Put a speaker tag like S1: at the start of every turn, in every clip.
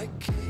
S1: I can't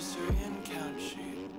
S1: anniversary and count.